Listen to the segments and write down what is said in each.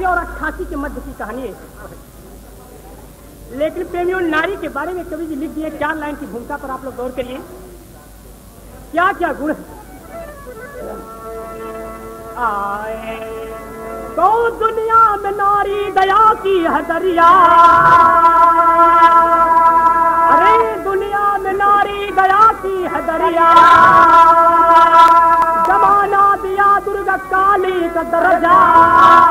सत्तासी और अट्ठासी के मध्य की कहानी है। लेकिन प्रेमियों नारी के बारे में कवि जी लिख दिए चार लाइन की भूमिका पर आप लोग गौर करिए। क्या क्या गुण है? आए तो दुनिया में नारी दया की है दरिया। अरे, दुनिया में नारी दया की है दरिया। जमाना दिया दुर्गा काली का दर्जा।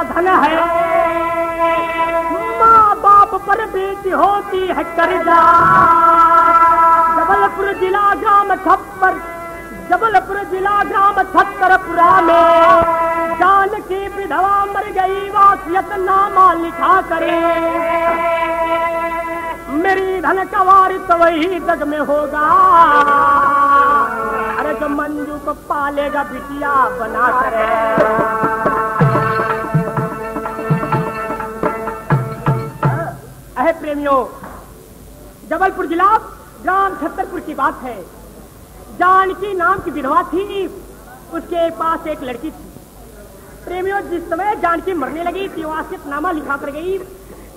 का धन है। माँ बाप पर बेटी होती है कर्जा। जबलपुर जिला ग्राम छप्पर, जबलपुर जिला ग्राम छत्तरपुरा में जान की विधवा मर गई, वासियत नामा लिखा करे। मेरी धन कवार तो वही जग में होगा। अरे जो मंजू को पालेगा बिटिया बना करे। प्रेमियों, जबलपुर जिला, ग्राम छत्तरपुर की बात है। जानकी नाम की विधवा थी, उसके पास एक लड़की थी। प्रेमियों, जिस समय जानकी मरने लगी, थी वासियतनामा लिखा कर गई।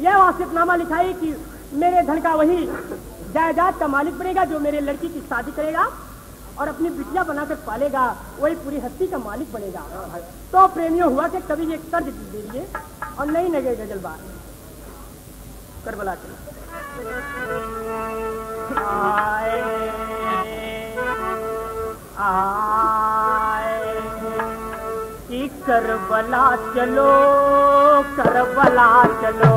यह वासियतनामा लिखाई कि मेरे धन का वही जायदाद का मालिक बनेगा जो मेरे लड़की की शादी करेगा और अपनी बिटिया बनाकर पालेगा। वही पूरी हस्ती का मालिक बनेगा। तो प्रेमियों, हुआ कि कभी एक तर्ज दे दिए और नहीं लगे गजलबार करबला के आए कि करबला चलो करबला चलो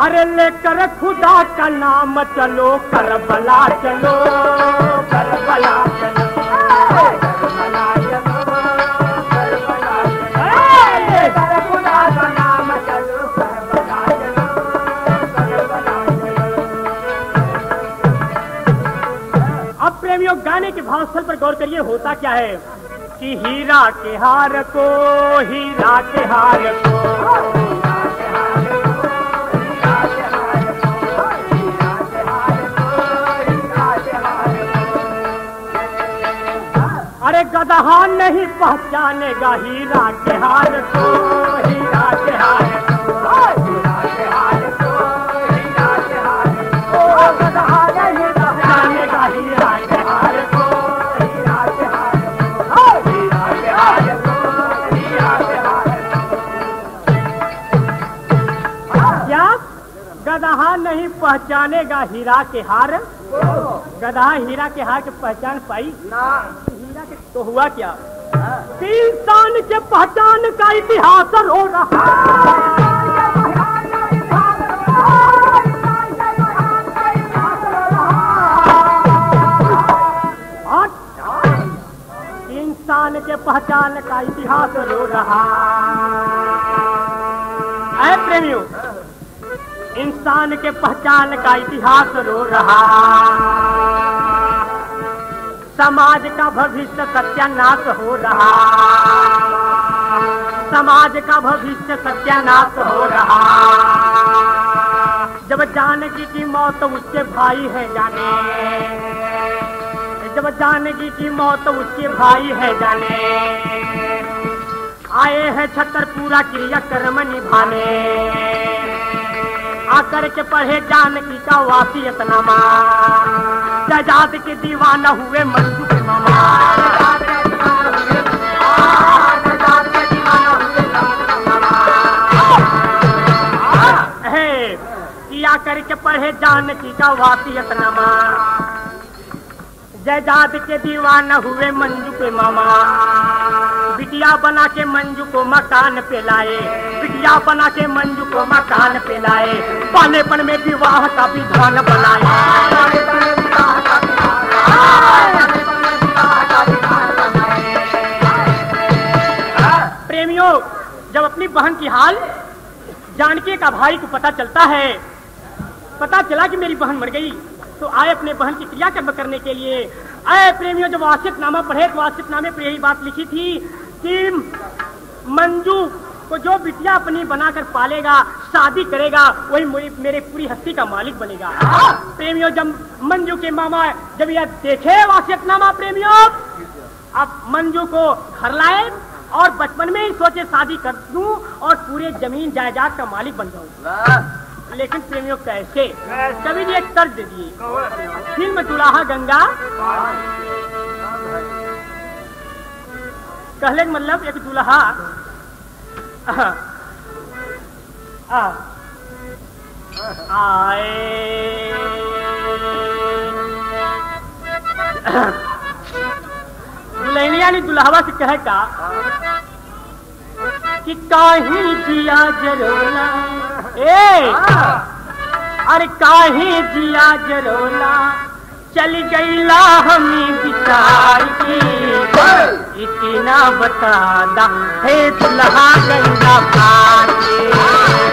अरे लेकर खुदा का नाम चलो करबला चलो करबला चलो। करबला चलो करबला चलो। लेकर खुदा का नाम चलो करबला चलो करबला चलो। प्रेमियों गाने के भावस्थल पर गौर करिए होता क्या है? कि हीरा के हार को हीरा के हार को। गदहा नहीं पहचानेगा हीरा के हार को हीरा के को गदहा नहीं पहचानेगा हीरा के हार गदहा हीरा के हार के पहचान पाई के तो हुआ क्या? इंसान के पहचान का इतिहास रो रहा इंसान के पहचान का इतिहास रो रहा है। प्रेमियों, इंसान के पहचान का इतिहास रो रहा समाज का भविष्य सत्यानाश हो रहा। समाज का भविष्य सत्यानाश हो रहा। जब जानकी की मौत उसके भाई है जाने। जब जानकी की मौत उसके भाई है जाने। आए हैं क्रिया कर्म निभाने। आकर के पढ़े जानकी का वासियतनामा जजाद के दीवाना हुए मंजू के मामा। है कि आकर के पढ़े जानकी का वासियतनामा जयजाद के दीवाना हुए मंजू के मामा। बिटिया बना के मंजू को मकान पे लाए। बिटिया बना के मंजू को मकान पे लाए। पालेपन में विवाह का विधान बनाए। प्रेमियों जब अपनी बहन की हाल जानकी का भाई को पता चलता है, पता चला कि मेरी बहन मर गई तो आए अपने बहन की क्रिया कर्म करने के लिए। आए प्रेमियों, जब वासित नामा पढ़े तो वासित नामे पर यही बात लिखी थी कि मंजू को जो बिटिया अपनी बनाकर पालेगा, शादी करेगा, वही मेरे पूरी हस्ती का मालिक बनेगा। प्रेमियों, जब मंजू के मामा जब यह देखे वासियतनामा प्रेमियों, अब मंजू को घर लाए और बचपन में ही सोचे शादी कर दूँ और पूरे ज़मीन जायदाद का मालिक बन जाऊँ। लेकिन प्रेमियों कैसे कभी जी एक तर्ज दे दिए। फ़िल्म दुलाहा गंगा। कहले मतलब एक दुल्हा। आए। दुल्हनिया ने दुल्हवा से कहे का कि काही जिया जरोला? ए! अरे काही जिया जरोला? चल गईला हमें बिचार की। इतना बता दा हे दुल्हा गंगा पार के।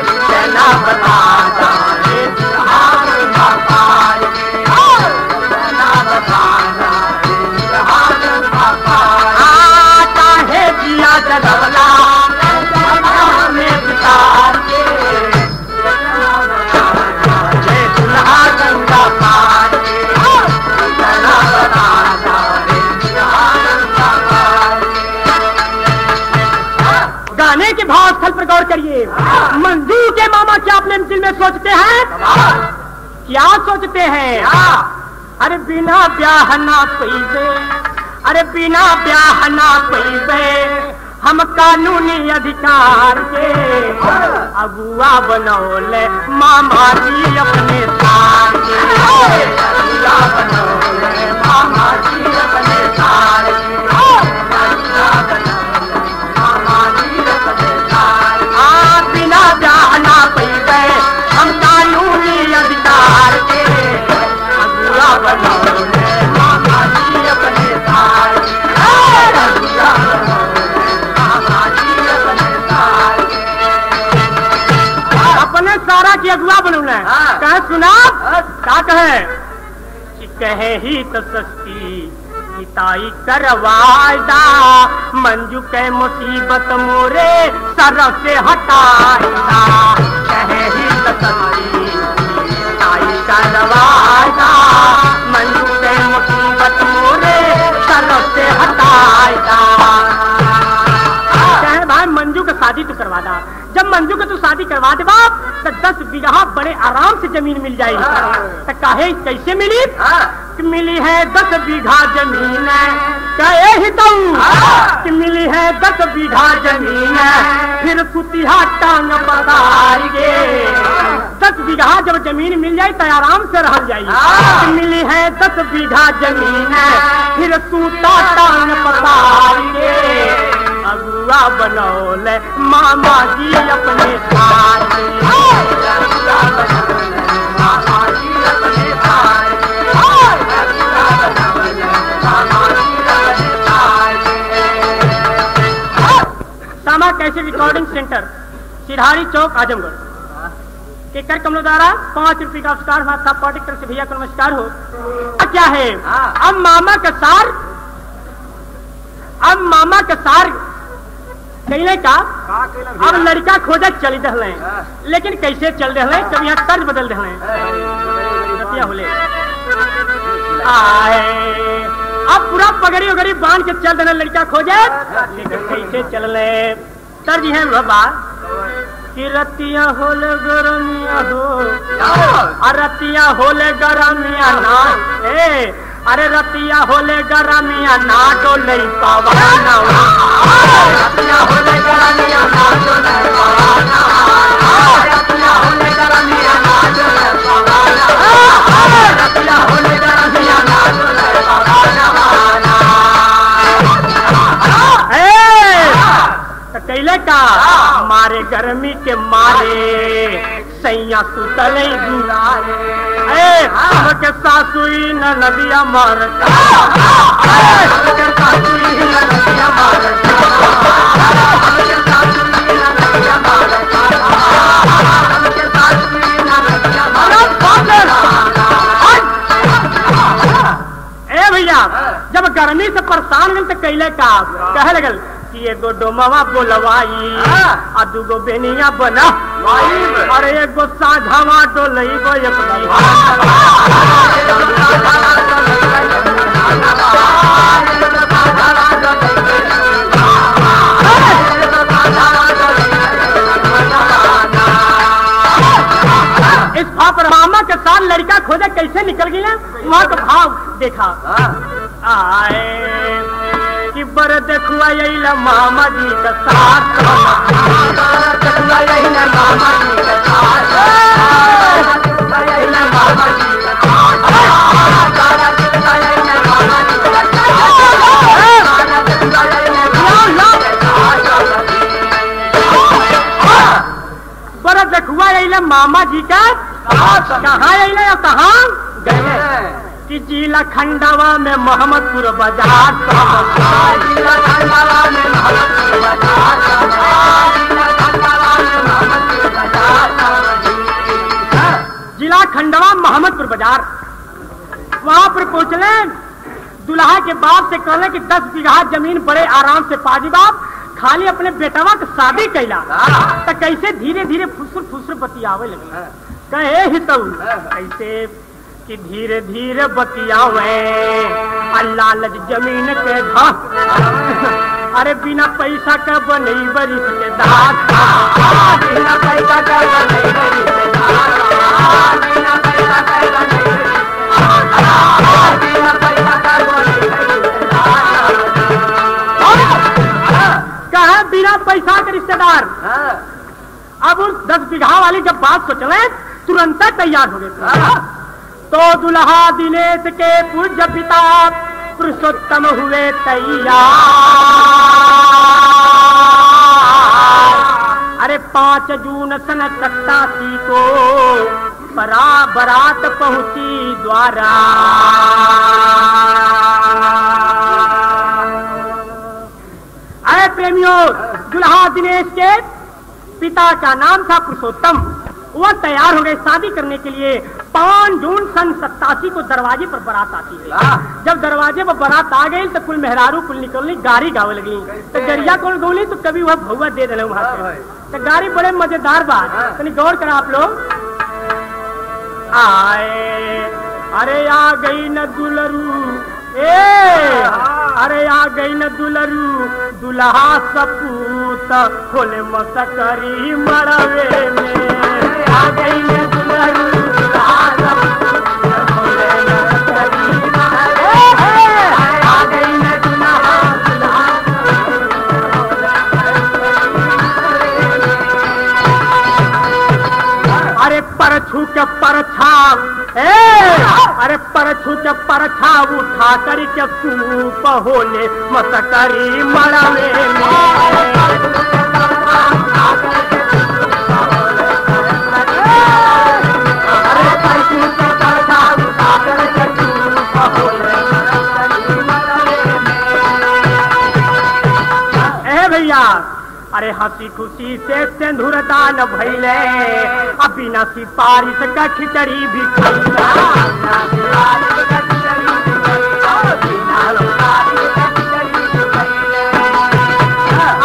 इतना बता क्या सोचते हैं? अरे बिना ब्याह ना पैबे अरे बिना ब्याह ना पैबे हम कानूनी अधिकार के अगुआ बनौले मामा जी अपने सार के अगुआ बनौले मामा जी अपने सार की अगुआ बनौले कहे सुना। क्या कहे? कहे ही तो सस्ती पिताई करवायदा मंजू के मुसीबत मोरे सर से हटाईदा कहे ही तो सस्ती पिताई करवायदा मंजू के मुसीबत मोरे सर से हटाईदा कहे भाई मंजू का शादी तो करवा दा। जब मंजू का तू शादी करवा दे बाप तो दस बीघा बड़े आराम से ज़मीन मिल जाएगी। तो कहे कैसे मिली? कि मिली है दस बीघा ज़मीन। कहे ही तुम कि मिली है दस बीघा ज़मीन। फिर सुतिहा टांग बताएँगे दस बीघा जब ज़मीन मिल जाए तो आराम से रह जाएगी मिली है दस बीघा ज़मीन। फिर सूता टांग बताएँगे अगुआ बनौले मामा जी अपने सार के। अगुआ बनौले मामा जी अपने। सामा कैसे रिकॉर्डिंग सेंटर सिरहारी चौक आजमगढ़ के कर कमलों द्वारा पाँच रुपए का उपकार हुआ था पार्टी तरफ़ से भैया को नमस्कार हो क्या है अब मामा का सार अब मामा का सार कहने का अब लड़का खोजा चल दहले लेकिन कैसे चल रहे कभी यहाँ तर्ज बदल रहे रतिया अब पूरा पगड़ी उगड़ी बाँध के चल देना लड़का खोजे लेकिन कैसे चल रहे तर्ज है बाबा। कि रतिया होले गरमिया हो। रतिया होले गरमिया ना। ए अरे रतिया होले गरमिया ना डोले पवाना। रतिया होले गरमिया ना डोले पवाना। रतिया होले ना का? मारे गर्मी के मारे, सैया सुतले हमके सासुई न नदिया सासुई न नदिया भैया जब गर्मी से परेशान गल तो कैले का कहे लगल एगो डोमवा बोलवाई। हाँ। आ दूगो बेनिया बना। अरे एगो साझावा एक बिहार। इस मामा के साथ लड़का खोजे कैसे निकल गया वहाँ का भाव देखा। आए। कि बर देखुआ यही मामा जी का साथ जिला खंडवा में मोहम्मदपुर बाज़ार। जिला खंडवा मोहम्मदपुर बाज़ार। वहाँ पर पहुंचले दुल्हा के बाप से कहले कि दस बीघा ज़मीन बड़े आराम से पाजी बाप, खाली अपने बेटवा के शादी कैला। तो कैसे धीरे धीरे फुसुर फुसुर बतियावे लगे कहे, ही तो कैसे कि धीरे धीरे बतियावे। अल्लाह लज ज़मीन के धा अरे बिना पैसा का बनई दात बिना पैसा का बनई बिना पैसा का बनई बिना पैसा का बनई बिना पैसा के रिश्तेदार? अब उस दस बीघा वाली जब बात सोचले तुरंत तैयार हो गए तो दुल्हा दिनेश के पूज्य पिता पुरुषोत्तम हुए तैयार। अरे पाँच जून सन सत्तासी को बरा बरात पहुँची द्वारा। अरे प्रेमियों दुल्हा दिनेश के पिता का नाम था पुरुषोत्तम। वह तैयार हो गए शादी करने के लिए। पाँच जून सन सत्तासी को दरवाजे पर बारात आती है जब दरवाजे पर बारात आ गई तो कुल मेहरारू कुल निकलनी गाड़ी गावे लगी। तो गरिया कौन गौली? तो कभी वह भौवा दे दिले वहाँ से। तो गाड़ी बड़े मज़ेदार बात। तो गौर करा आप लोग। आए अरे आ गई न दुलरू। ए अरे आ गई न दुलरू। दुल्हा सपूत खोले मसकरी मड़वे में। आ गई न दुलरू। अरे परछू जब परछा उठा कर जब तू पहोले मत करी मरा ले अरे हँसी खुशी से सिंदूर दान भैले अब बिना सिपारिश का खिचड़ी भी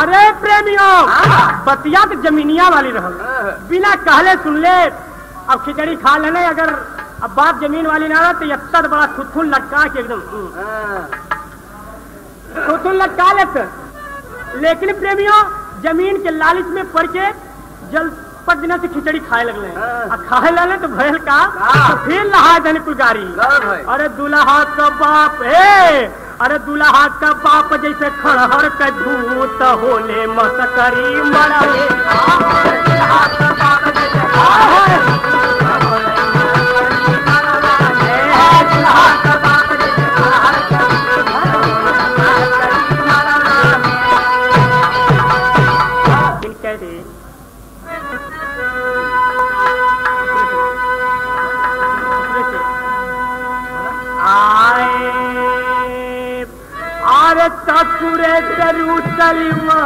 अरे प्रेमियों बतिया तो जमीनिया वाली रहल बिना कहले सुन ले अब खिचड़ी खा लेने अगर अब बात ज़मीन वाली ना रहा तो यत्तर बड़ा थुथुन लटका के एकदम। हम्म। थुथुन लटका लेते। लेकिन प्रेमियों ज़मीन के लालच में पड़ के जल पर दिन से खिचड़ी खाए लगले आ खाए लगे तो भैल का तो फिर लहा देने कुल गाड़ी अरे दुल्हा का बाप हे! अरे दुल्हा का बाप जैसे खड़हर का धूत होले मसकरी मड़े करू सलीमा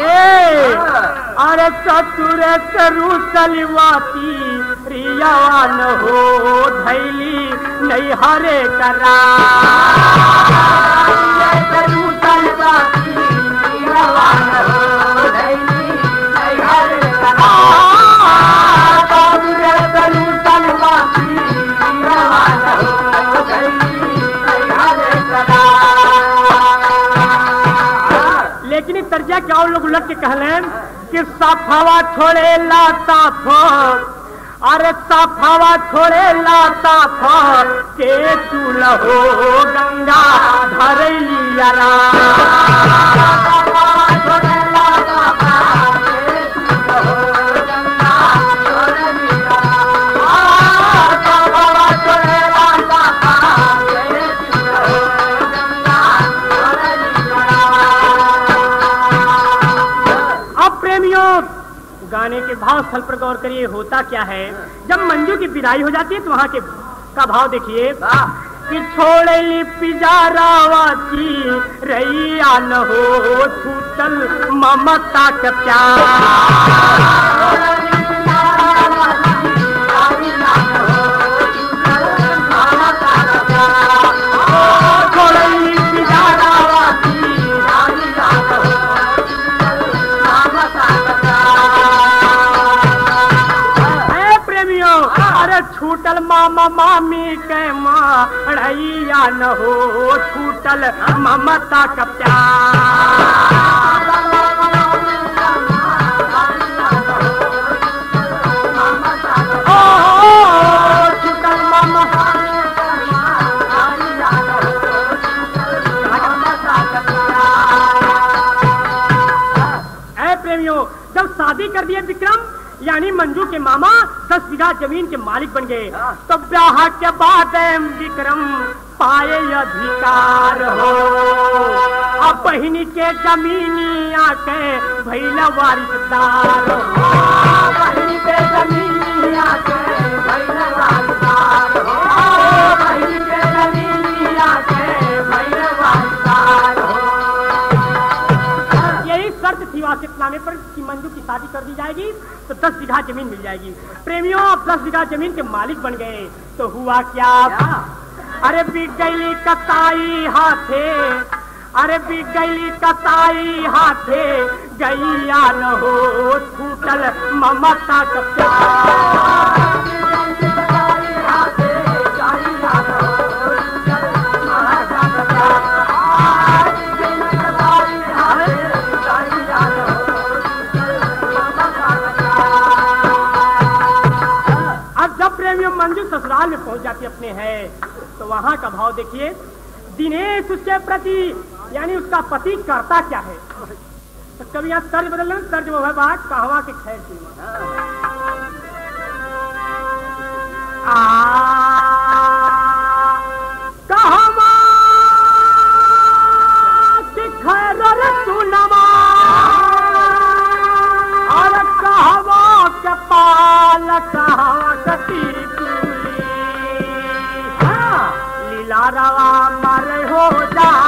ए अरे चतुर करू सलवा प्रिया न हो धैली नहीं हरे करा तर्जिया क्या लोग लग के कहलें कि साफावा छोड़े लाता फोर अरे साफावा छोड़े लाता फोर के तू लहो गंगा धरैलिया अब स्थल पर गौर करिए होता क्या है? जब मंजू की विदाई हो जाती है तो वहाँ के का भाव देखिए। कि छोड़ली पिजारावाची रैया न हो छूटल ममता का प्यार। छूटल मामा मामी के माड़ैया न हो छूटल ममता का प्यार। जब शादी कर दिए विक्रम यानी मंजू के मामा दस बीघा ज़मीन के मालिक बन गए। तो ब्याह के बाद विक्रम पाए अधिकार हो। अब बहनी के जमीनी आके भैला वारिसदार हो। बहनी के जमीनी आके शादी कर दी जाएगी तो दस बीघा ज़मीन मिल जाएगी। प्रेमियों, आप दस बीघा ज़मीन के मालिक बन गए। तो हुआ क्या? अरे बिक गई कताई हाथे, अरे बिक गई कताई हाथे, गैया न हो ममता का में पहुँच जाती अपने है। तो वहाँ का भाव देखिए। दिनेश उसके प्रति, यानी उसका पति करता क्या है? तो कभी यहाँ तर्ज बदल तर्ज वो है बात कहवा के खैर की। के खैर कहवा के कहवा कटी हो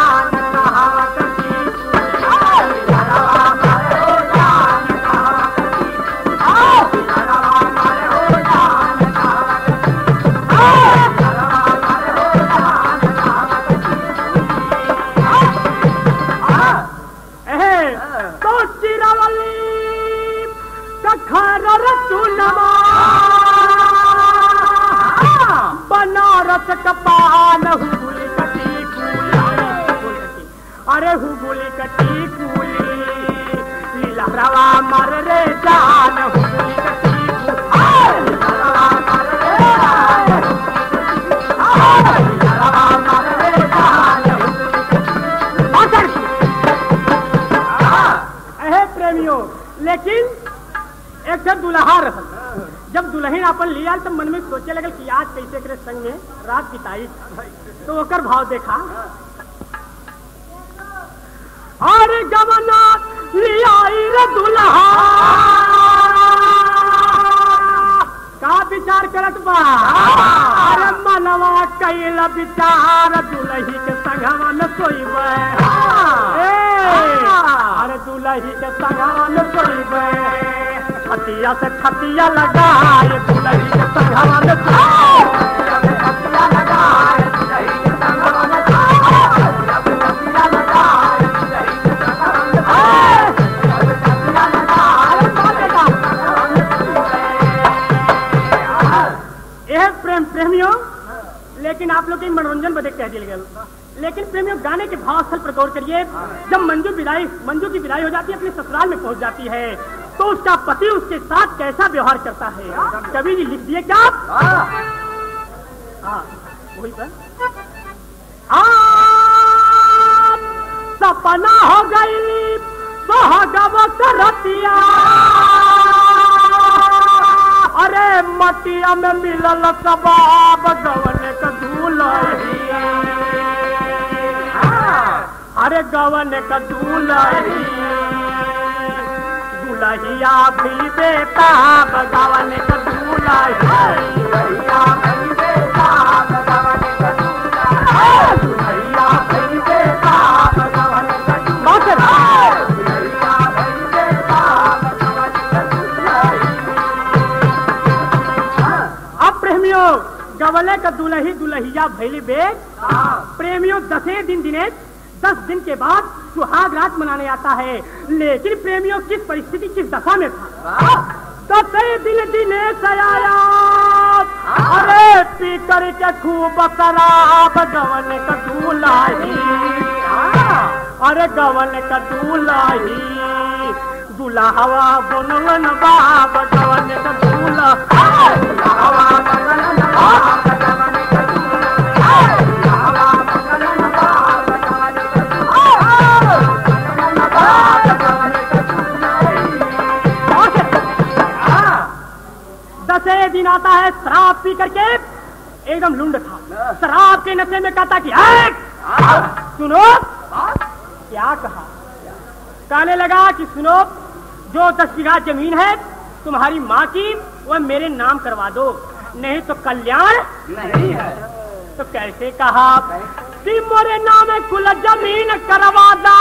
तो भाव देखा। अरे गमना लियाई दुल्हा। का विचार करत बा? अरे मनवा कैला विचार दुलही के संगवा न सोईबे अरे दुलही के संगवा न सोईबे छतिया से छतिया लगाए दुलही के संगवा न सोईबे लेकिन आप लोग के मनोरंजन बदे कह गल लेकिन प्रेमियों गाने के भाव स्थल पर गौर करिए। जब मंजू विदाई, मंजू की विदाई हो जाती है, अपने ससुराल में पहुँच जाती है तो उसका पति उसके साथ कैसा व्यवहार करता है? कवि जी लिख दिए क्या हाँ वही पर। सपना हो गई करतिया अरे मटिया में मिलल कबाब गवन का अरे गवन का दूल्हिया दुल्हिया गवन का दूल्हिया गवले का दुल्ही दुल्हिया भैली बेग। प्रेमियों दसे दिन दिने, दस दिन के बाद सुहाग रात मनाने आता है। लेकिन प्रेमियों किस परिस्थिति, किस दशा में था? दसे दिन दिने आया। अरे पी कर के खूब शराब, गवन का दूल्ही। अरे गवन का दूल्ही। दुल्हवा बनवन बाब, गवन का दूल्हा। आता है शराब पी करके। एकदम लुंड था। शराब के नशे में कहता कि "ऐ, सुनो। क्या कहा? कहने लगा कि सुनो जो दस बीघा ज़मीन है तुम्हारी माँ की वह मेरे नाम करवा दो। नहीं तो कल्याण नहीं है। तो कैसे कहा? कि मोरे नाम कुल ज़मीन करवा दा।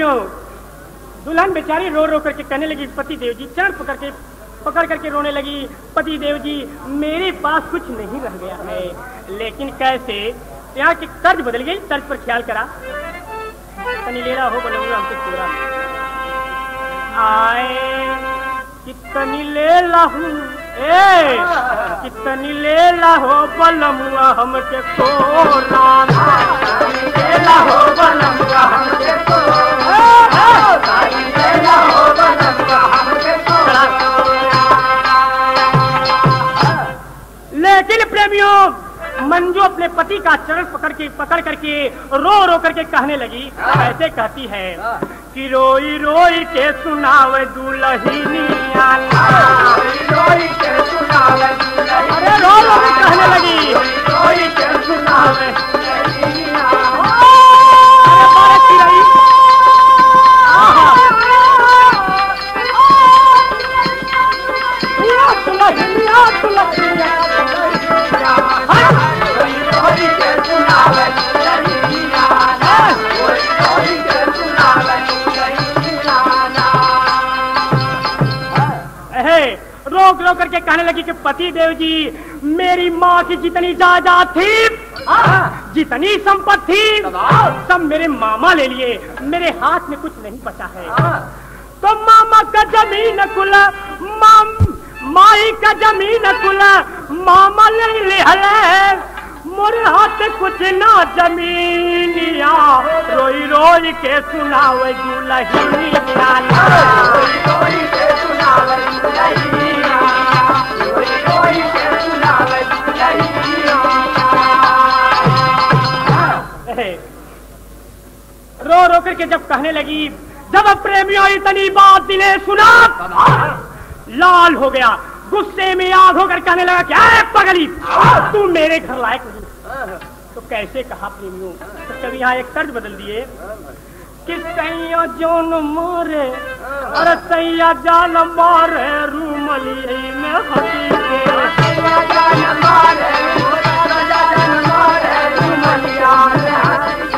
प्रेमियों दुल्हन बेचारी रो रो करके कहने लगी, पति देव जी चरण पकड़ के, पकड़ करके रोने लगी। पति देव जी, मेरे पास कुछ नहीं रह गया है। लेकिन कैसे? यहाँ की तर्ज बदल गई, तर्ज पर ख्याल करा। तनी लेरा हो बनूँगा हमसे पूरा आए, कितनी ले लहू ए, कितनी ले लहो बलमुआ हमके कोरा। ले लहो बलमुआ हमके लेकिन प्रेमियों मंजू अपने पति का चरण पकड़ के पकड़ करके रो रो करके कहने लगी। ऐसे कहती है कि रोई रोई के सुनाव दुलहिनी रो रो के कहने लगी। रोई के सुनावे है रोक करके कहने लगी कि पति देव जी मेरी माँ की जितनी जायदाद थी, जितनी संपत्ति थी, सब मेरे मामा ले लिए। मेरे हाथ में कुछ नहीं बचा है। तो मामा का ज़मीन कुल, माम, माई का ज़मीन कुल, मामा ले ले हले मोरे हाथ कुछ ना जमीनिया रोई रोई के सुनावे दुलहिनिया। रो रो करके जब कहने लगी, जब प्रेमियों इतनी बात दिले सुना, लाल हो गया। गुस्से में आग होकर कहने लगा क्या है पगली। तू मेरे घर लायक नहीं। तो कैसे कहा प्रेमियों? तो कभी यहाँ एक तर्ज बदल दिए कि सैया जोन मारे, अरे सैया जान मारे, रूमली में हँसी के।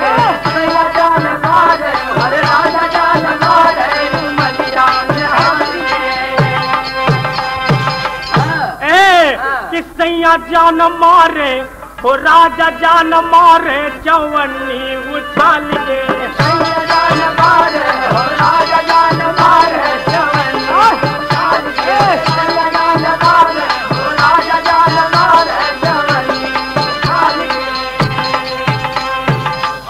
ए कि जान मारे हो राजा जान मारे चवन्नी उछाल के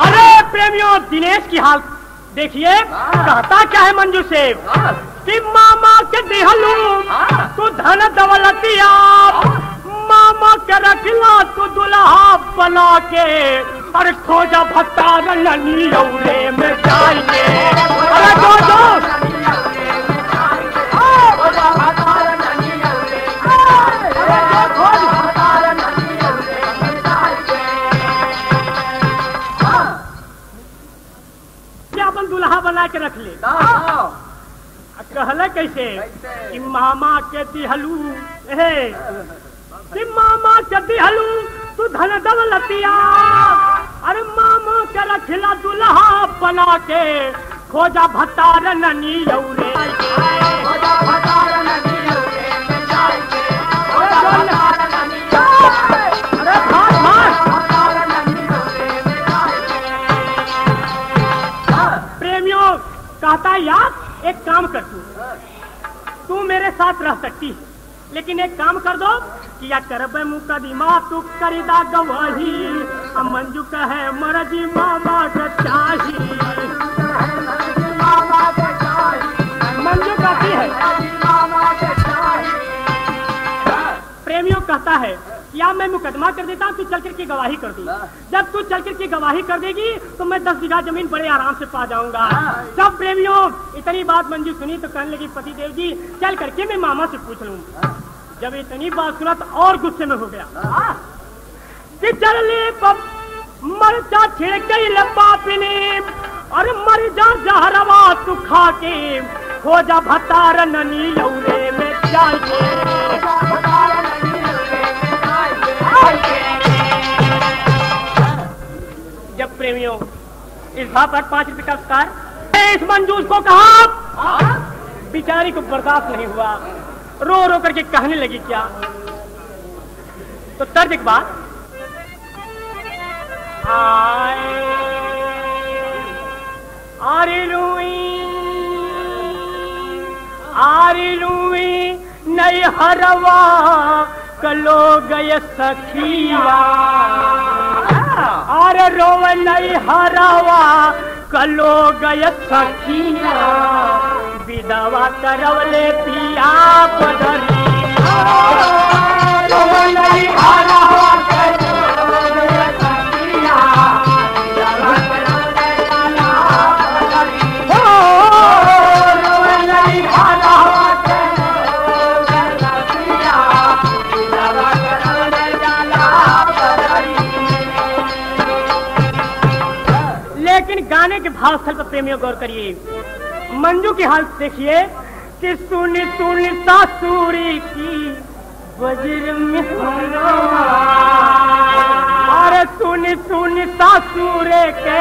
अरे प्रेमियों, दिनेश की हाल देखिए, कहता क्या है मंजू से कि मामा के दिहलू तू धन दौलतिया मामा के रखला तू दुल्हा बना के अरे खोजा भत्तार ननी औरे में जाइए अरे दो दो। दुल्हा बना के रख ले? कहला कैसे? कि मामा के दिहलू। हे कि मामा के दिहलू तू धन दौलतिया अरे मामा के रखला दुल्हा बना के खोजा भत्तार ननी औरे अरे भाग भाग। प्रेमियों, कहता यार, एक काम कर तू। तू मेरे साथ रह सकती है। लेकिन एक काम कर दो किया कर करबे मुकदमा तू करीदा गवाही। मंजू का है मरजी मामा के चाही। मंजू कहती है प्रेमियों कहता है या मैं मुकदमा कर देता हूँ तू चल करके गवाही कर दी। जब तू चल करके गवाही कर देगी तो मैं दस बीघा ज़मीन बड़े आराम से पा जाऊँगा। सब प्रेमियों इतनी बात मंजू सुनी तो कहने लगी पति देव जी चल करके मैं मामा से पूछ लू। जब इतनी बात सुना तो और गुस्से में हो गया। कि चल ले मर जा छिड़के और मर जा जहरवा तू खा के। हो जा भतार ननी लौरे में जाके प्रेमियों, इस भाव पर पाँच रुपए का उपकार? इस मंजूस को कहा बिचारी को बर्दाश्त नहीं हुआ। रो रो करके कहने लगी क्या? तो तर्ज एक बात। आए, आरे लुई आरे लुई, नई हरवा, कलो गय सखिया। अरे रोव नहीं हरावा कलो गय सखिया। विधवा करवले पिया पदरी। रोव नहीं हरावा प्रेमियों गौर करिए। मंजू की हालत देखिए कि सुनी सुनी सासुरी की वज्र में अरे सुनी सुनी सासुरे के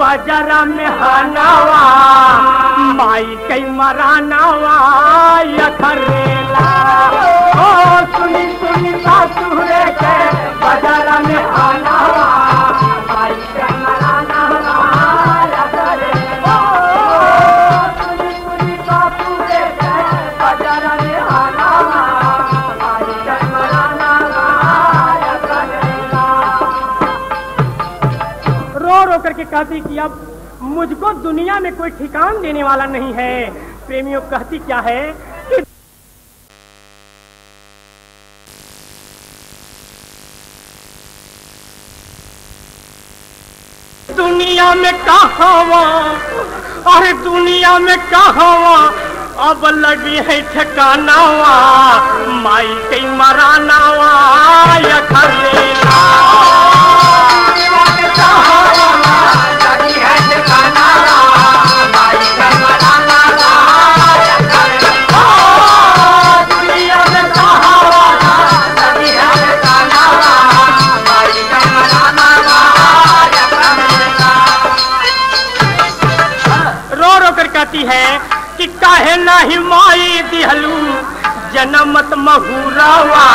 बजरा में हनवा माई कई मरानवा यखरेला ओ, सुनी सुनी सासुरे के बजरा में हनवा करके कहती कि अब मुझको दुनिया में कोई ठिकान देने वाला नहीं है। प्रेमियों कहती क्या है? कि दुनिया में कहावा, अरे दुनिया में कहावा, अब लगी है ठिकानावा, माई कई मरानावा या नहीं माई दिहलू, जनमत महुरवा।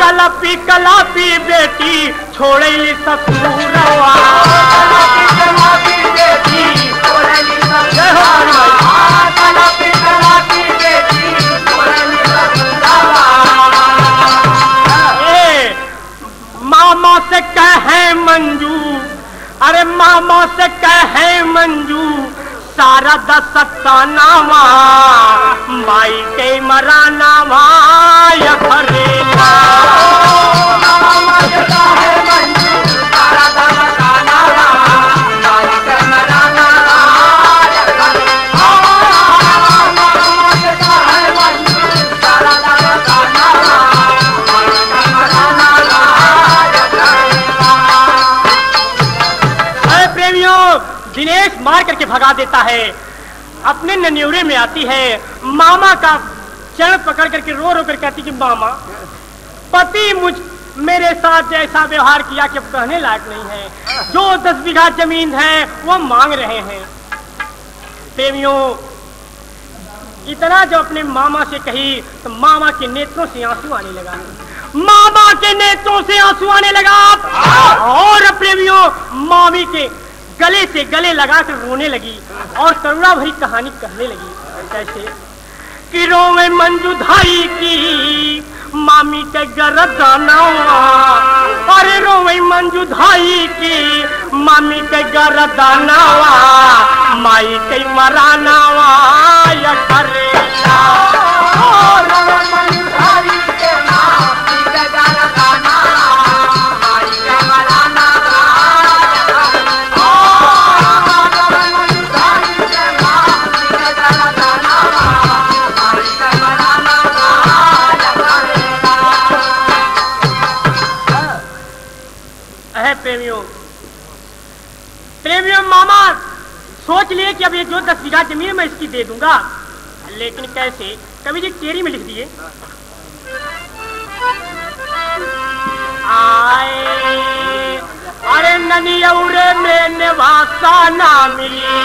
कलपी कलापी बेटी छोड़े ससुरवा। मामा से कहे मंजू, अरे मामा से कहे मंजू सारा दसता नामा माई के देता है। अपने नन्यूरे में आती है। मामा का चरण पकड़ करके रो रो कर कहती कि, मामा, पति मुझ मेरे साथ जैसा व्यवहार किया कि अब कहने लायक नहीं है। जो दस बीघा ज़मीन है, वो मांग रहे हैं। प्रेमियों, इतना जो अपने मामा से कही तो मामा के नेत्रों से आँसू आने लगा। मामा के नेत्रों से आँसू आने लगा। और प्रेमियों, मामी के गले से गले लगाकर रोने लगी और करुणा भरी कहानी कहने लगी। कैसे? कि रोवे मंजू धाई की, मामी के गरदानावा अरे रोवे मंजू धाई की, मामी के गरदानावा माई के मरानावा या करेला। लिए कि अब ये जो दस बीघा ज़मीन मैं इसकी दे दूँगा। लेकिन कैसे? कवि जी तेरी में लिख दिए आए, अरे ननियौरे में निवासा ना मिली।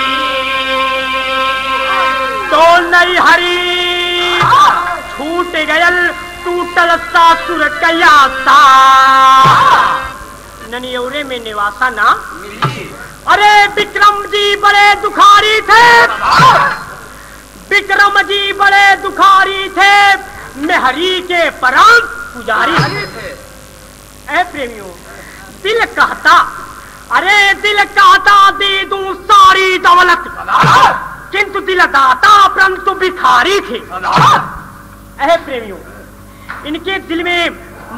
तो नहीं हरी, छूट गयल टूटल सासुर कयासा ननियौरे में निवासा ना अरे विक्रम जी बड़े दुखारी थे। विक्रम जी बड़े दुखारी थे। मेहरी के परम पुजारी। थे प्रेमियों, दिल कहता, अरे दिल कहता दे दूँ सारी दौलत। किंतु दिल दाता परंतु भिखारी थे। ऐ प्रेमियों, इनके दिल में,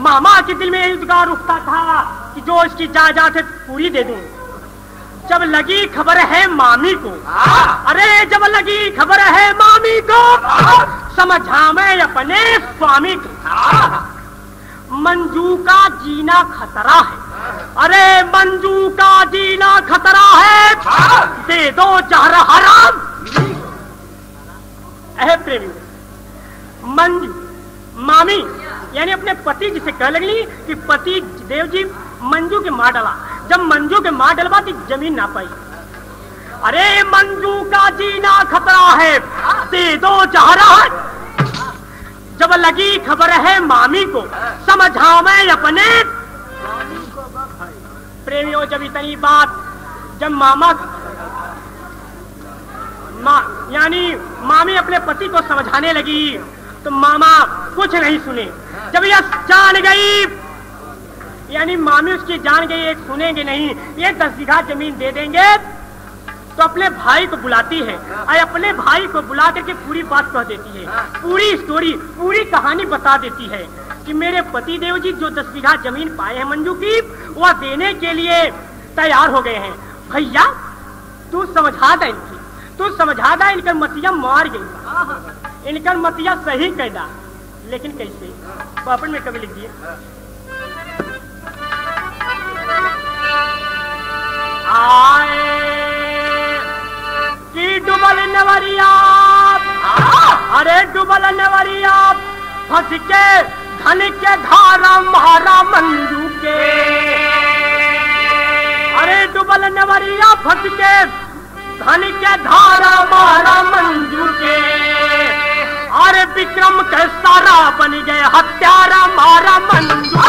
मामा के दिल में उद्गार उठता था कि जो इसकी जायदाद है पूरी दे दूँ। जब लगी खबर है मामी को। अरे जब लगी खबर है मामी को समझा मैं अपने स्वामी को। मंजू का जीना खतरा है। अरे मंजू का जीना खतरा है। दे दो जहर हराम। अह प्रेमी मंजू मामी यानी अपने पति जिसे कह लगी कि पति देव जी मंजू के मार डाला। जब मंजू के मार डलवा तो ज़मीन ना पाई। अरे मंजू का जीना खतरा है। दे दो चारा जब लगी खबर है मामी को समझा मैं अपने। प्रेमियों जब इतनी बात। जब मामा मा, यानी मामी अपने पति को समझाने लगी तो मामा कुछ नहीं सुने। जब यह जान गई यानी मामी उसकी जान गई एक सुनेंगे नहीं ये दस बीघा ज़मीन दे देंगे। तो अपने भाई को बुलाती है और अपने भाई को बुला करके पूरी बात कह देती है पूरी स्टोरी पूरी कहानी बता देती है कि मेरे पति देव जी जो दस बीघा ज़मीन पाए हैं मंजू की वह देने के लिए तैयार हो गए हैं। भैया तू समझा दे इनकी तू समझा दे इनकर मतिया मार गई। इनकर मतिया सही कैदा लेकिन कैसे? पापड़ में कभी लिख दिए? आए। की डुबल नवरिया? अरे डुबल नवरिया, फंस के धन के धारा महारा मंजू के अरे डुबल नवरिया, फंस के धन के धारा मारा मंजू के अरे विक्रम के सारा बन गए, हत्यारा मारा मंजू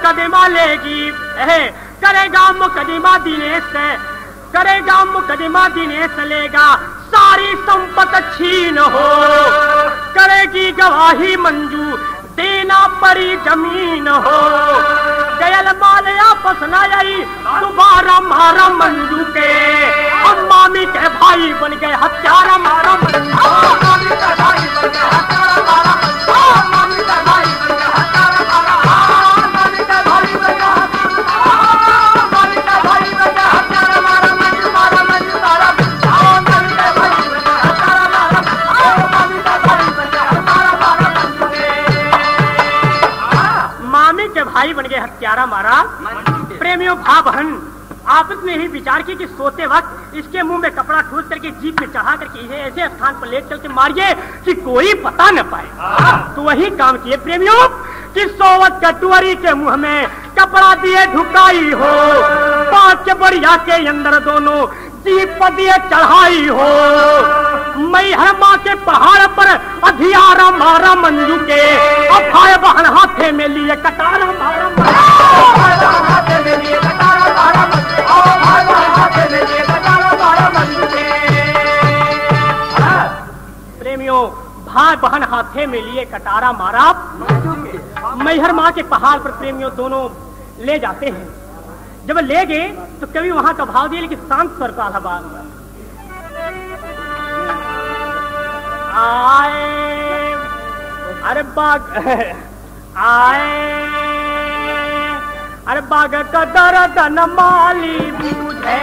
मुकदमा लेगी। करेगा मुकदमा दिनेश करेगा मुकदमा दिनेश लेगा। सारी संपत्ति छीन हो। करेगी गवाही मंजू, देना पड़ी ज़मीन हो। गयल मालया पसना आई, दोबारा मारा मंजू के। हम मामी के भाई बन गए हत्यारा मारा मामी बन गए हत्यारा मारा। प्रेमियों भा बहन आपस में ही विचार की कि सोते वक्त इसके मुँह में कपड़ा ठूस करके जीप में चढ़ा करके इसे ऐसे स्थान पर ले चल के मारिए कि कोई पता न पाए। तो वही काम किए प्रेमियों कि सोवत कटुअरी के मुँह में कपड़ा दिए ढुकाई हो। पाँच बढ़िया के अंदर दोनों जीप पर दिए चढ़ाई हो। मैं हर माँ के पहाड़ पर अधियारा मारा मंजू के। अफाय बहन हाथे में लिए कटारा मारा प्रेमियों भाई बहन हाथे में लिए कटारा मारा मैहर माँ के पहाड़ पर प्रेमियों दोनों ले जाते हैं। जब ले गए तो कभी वहाँ का भाव दिया लेकिन शांत स्वर का अरे बाग आए। अरे बाग का दर्द न माली बूझे।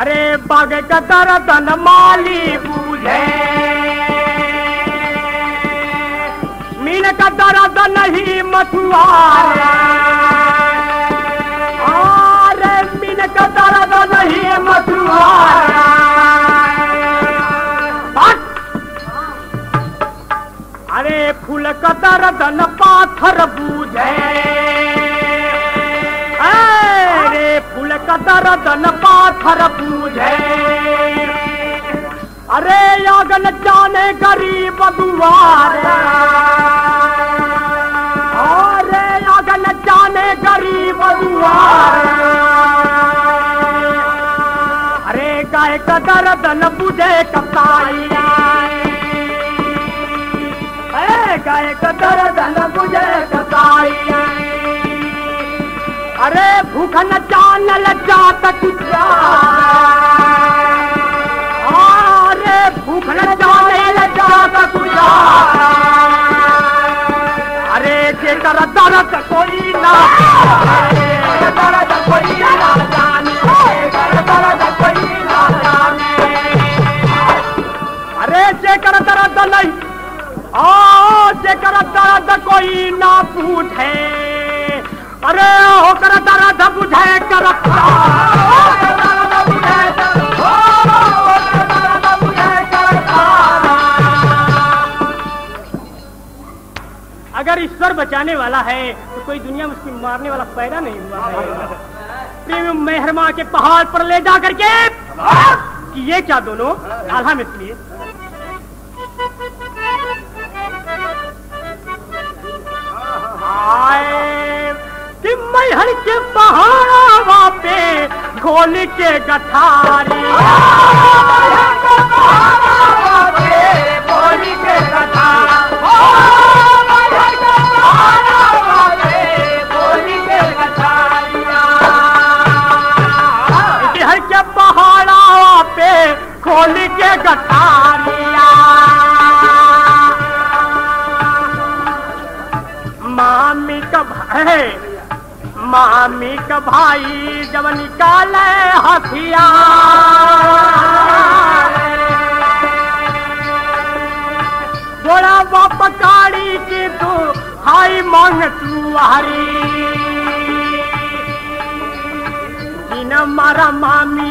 अरे बाग का दर्द न माली बूझे। मीन का दर्द नहीं मथुआर। अरे फूल का दर्द न पाथर बूझे। अरे फूल का दर्द न पाथर बूझे। अरे यागन जाने गरीब दुआर। अरे यागन जाने गरीब दुआर। अरे भूख न चानल जात अरे भूख न चानल जात अरे जेकर दर्द कोई ना दर्द कोई ना बचाने वाला है तो कोई दुनिया में उसकी मारने वाला पैदा नहीं हुआ है। प्रेम मेहरमा के पहाड़ पर ले जा करके कि ये क्या दोनों? आधा में इसलिए। कि मैहर के पहाड़ा पे खोल के गठारी के मामी का भाई मामी का भाई जब निकाले हथियार। गोड़ा बाप काड़ी की तू हाई मांग तू हरी। मारा मामी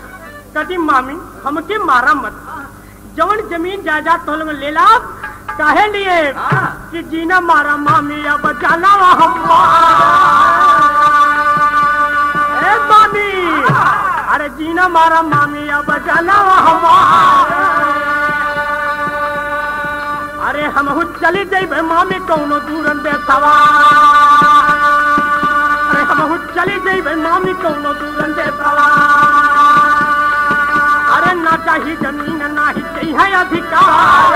कटी मामी हमके मारा मत। जवन ज़मीन जायदाद तो लोग ले ला काहे लिए? कि जीना मारा मामी अब जाना हम ए मामी अरे जीना मारा मामी अब जाना हम अरे हम चली जाइबे मामी कौनो दूरन देसवा अरे हम चली जाइबे मामी कौनो दूरन अरे ना चाही ज़मीन, ना ही चाहिए अधिकार।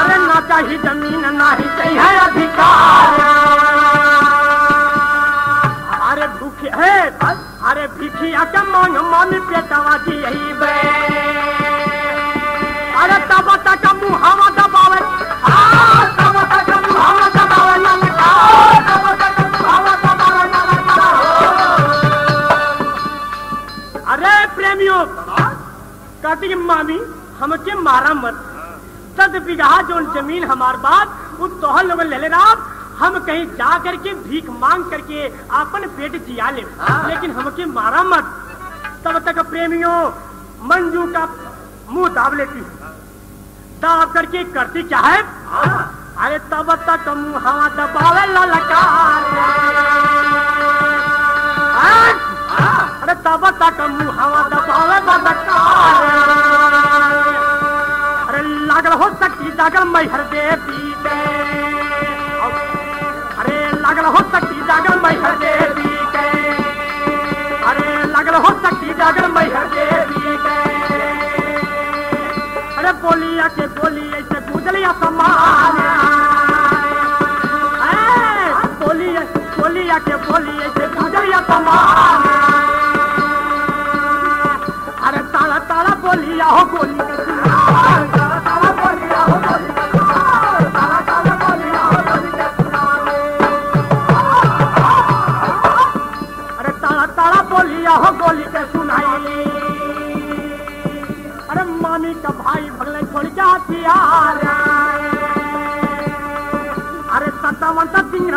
अरे ना चाही ज़मीन, ना ही चाहिए अधिकार। अरे भूखे है अरे भिखिया के मांग मामी पेटवा दी अरे तब तक मुहावा कहती कि मामी हमके मारा मत। तद बीघा जो ज़मीन हमार बात वो तोहर लोग ले लेना हम कहीं जा करके भीख मांग करके अपन पेट जिया ले। लेकिन हमके मारा मत। तब तक प्रेमियों मंजू का मुँह दाब लेती। है दाब करके करती क्या है? अरे तब तक मुँह हवा दबावे ललकार अरे तब तक मुँह हवा दबावे अरे लागल हो सकती, जागल मैहर देवी के अरे लागल हो सकती, जागल मैहर देवी के अरे लागल हो सकती, जागल मैहर देवी के अरे बोलिया के बोली ऐसे गुजलिया समान। बोलिया बोलिया के बोली ऐसे गुजलिया समान। अरे ताला ताला बोलिया हो बोली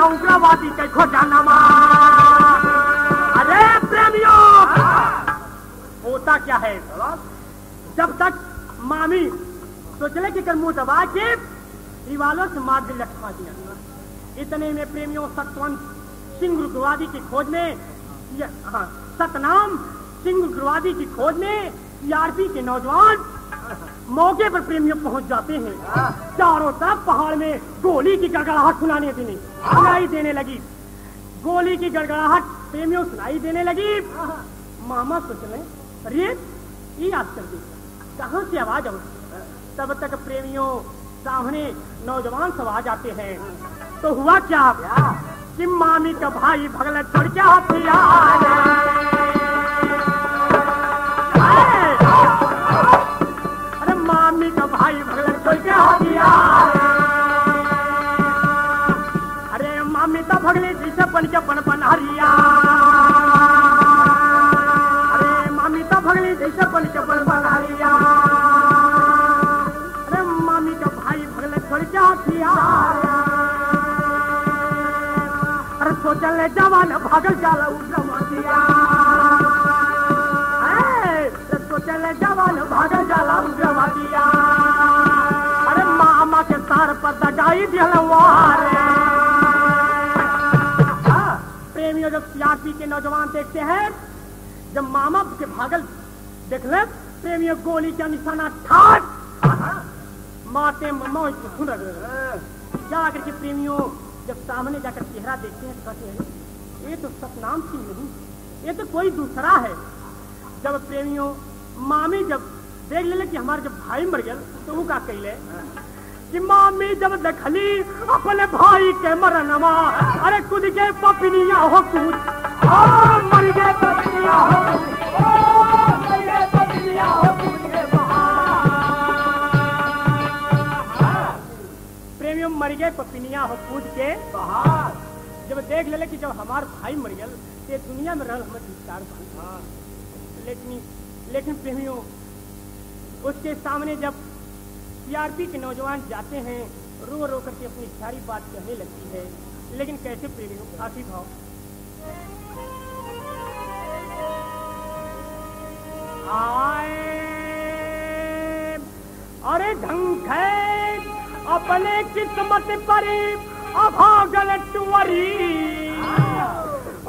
उग्रवादी के अरे प्रेमियों! होता क्या है? जब तक मामी सोचले कि कर मुँह दबा के दीवालों से लटका दिया इतने में प्रेमियों सतवंत सिंह उग्रवादी की खोज में हाँ, सतनाम सिंह उग्रवादी की खोज में सीआरपी के नौजवान मौके पर प्रेमियों पहुँच जाते हैं। चारों तरफ़ पहाड़ में गोली की गड़गड़ाहट सुनाने देने सुनाई देने लगी। गोली की गड़गड़ाहट प्रेमियों सुनाई देने लगी। मामा सोच रहे अरे ये आश्चर्य कहाँ से आवाज़ है? तब तक प्रेमियों सामने नौजवान सब आ जाते हैं। तो हुआ क्या? कि मामी का भाई भगल छोड़ के हथियार अरे मामी तो भगले जैसे बन के पन पन हरिया। अरे मामी तो भगली जैसे बन के पन पन हरिया। अरे मामी का भाई भगले छोड़ के हथियार अरे सोचल जवान भागल जाला उग्रवादिया सीआरपी के नौजवान देखते हैं जब मामा के भागल देख ले प्रेमियों गोली का निशाना ठाट मारते मौज सुन जाकर के प्रेमियों जब सामने जाकर चेहरा देखते हैं तो कहते हैं ये तो सतनाम सिंह नहीं ये तो कोई दूसरा है। जब प्रेमियों मामी जब देख ले कि हमारे जब भाई मर गया तो वो का कहले कि मामी जब देखली अपने भाई के मरनवा अरे खुद के पपनिया हो तू मर गए पपनिया हो मर गए पपनिया हो कूद के बाहर। जब देख ले ले कि जब हमार भाई मर गया तो ये दुनिया में रहल हमें विस्तार लेकिन लेकिन प्रेमियों, उसके सामने जब सीआरपी के नौजवान जाते हैं रो रो करके अपनी सारी बात कहने लगती है। लेकिन कैसे प्रेमियों आखिर भाव। आए। अरे ढंग है अपने किस्मत पर अभागल टुवरी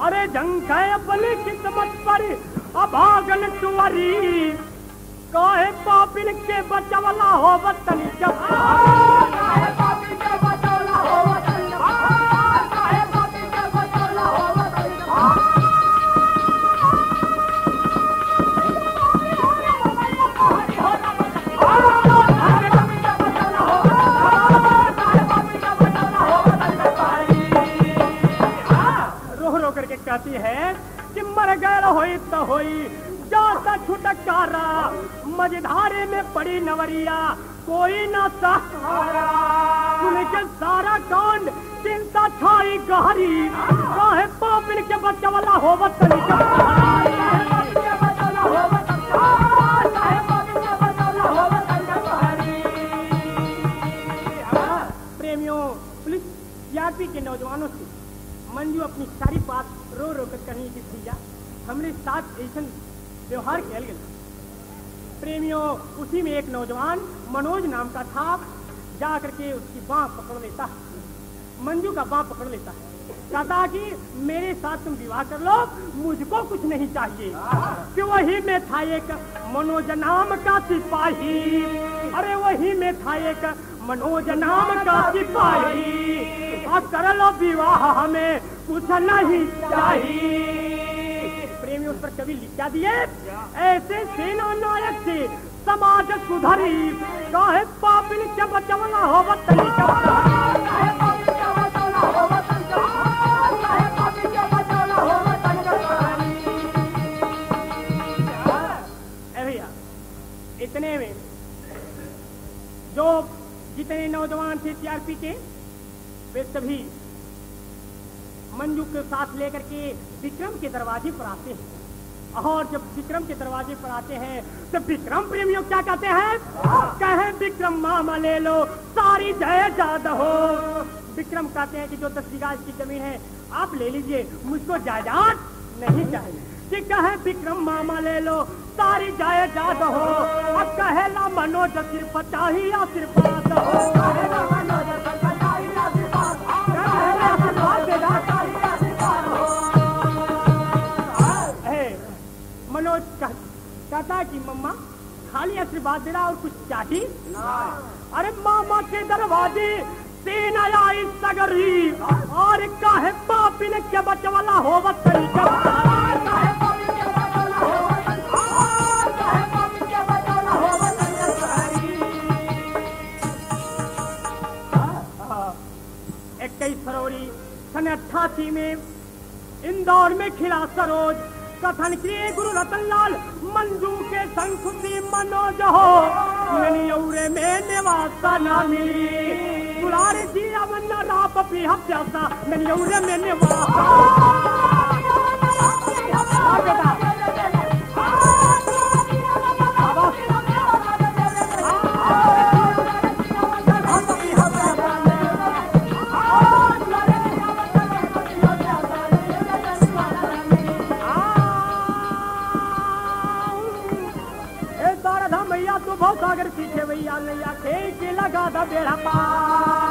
अरे ढंग है अपने किस्मत पर अभागल टुवरी काहे पापिन के बचवला हो वतन जब? काहे पापिन के बचवला हो वतन काहे पापिन के बचवला हो वतन रो रो करके कहती है कि मर गए होई तो होई जाता छुटकारा। मझधारे में पड़ी नवरिया, कोई ना सहारा सारा कांड, चिंता छाई गहरी। काहे पापिन के बचवला होवत प्रेमियों, पुलिस सीआरपी के नौजवानों से मंजू अपनी सारी बात रो रो कर कहीं कि भैया हमरे साथ ऐसा व्यवहार किया गया। प्रेमियों, उसी में एक नौजवान मनोज नाम का था जा करके उसकी बाह पकड़ लेता है। मंजू का बाह पकड़ लेता है। कहता कि मेरे साथ तुम विवाह कर लो, मुझको कुछ नहीं चाहिए। कि वही में था एक मनोज नाम का सिपाही। अरे वही में था एक मनोज नाम का सिपाही। कर लो विवाह हमें कुछ नहीं चाहिए। उस पर कभी लिखा दिए ऐसे सेना नायक से समाज सुधरी। काहे पापिन के बचवला हो बतली इतने में जो जितने नौजवान थे सीआरपी के वे सभी मंजू के साथ लेकर के विक्रम के दरवाजे पर आते हैं। और जब विक्रम के दरवाजे पर आते हैं तो विक्रम प्रेमियों क्या कहते हैं? कहे, विक्रम मामा ले लो, सारी जायदाद हो। विक्रम कहते हैं कि जो दस बीघा की ज़मीन है, आप ले लीजिए, मुझको जायदाद नहीं चाहिए। कि कहे, विक्रम मामा ले लो, सारी जायदाद हो। अब कहेला मनोज सिर्फ़ चाहिए सिर्फ़ हो। कहता कि मम्मा खाली आशीर्वाद देना और कुछ चाहिए? अरे मामा के दरवाजे तीन आई सगरी और काहे पापी ने क्या बचवाला हो। इक्कीस फरवरी सन अट्ठासी में इंदौर में खिला सरोज। कथन किए गुरु रतन लाल, मंजू के संस्कृति मनोज हो। ननियौरे में निवासा ना मिली। दुलारे जी ननियौरे में निवासा। बेटा भैया तू बहुत सागर पीछे